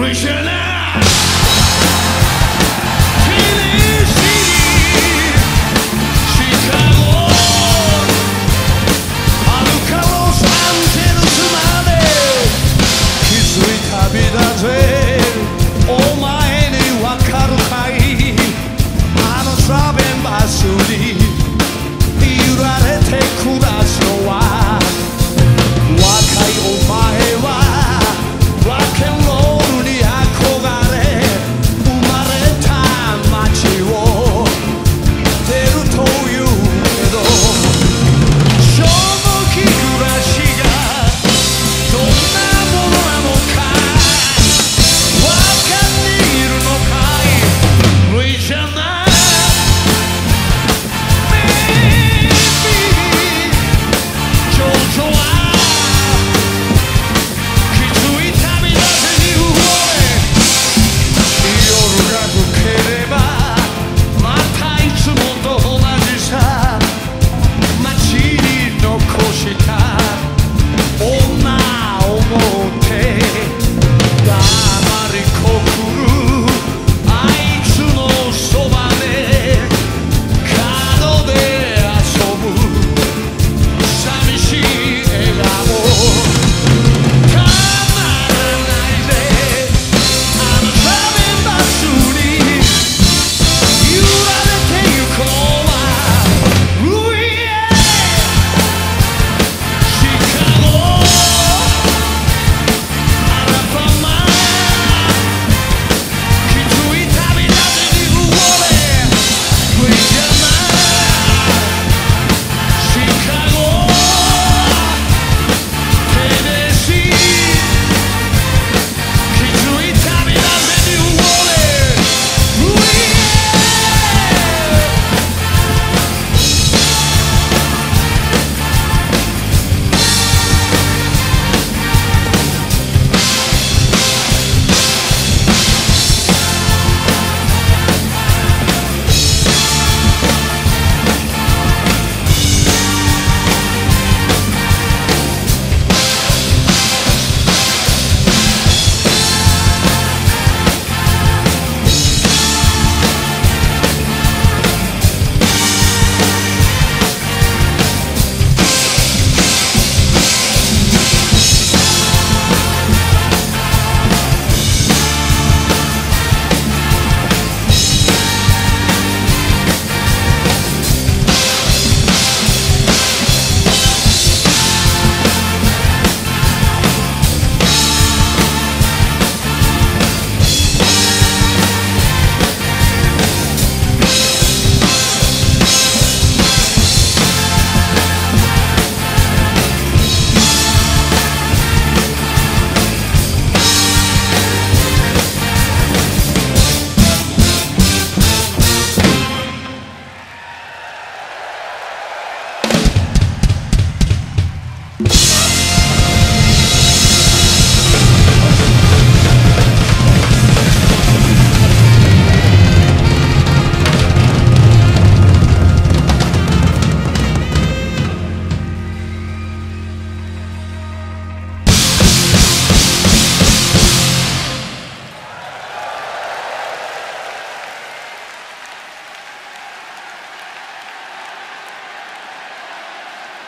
We shall Bye.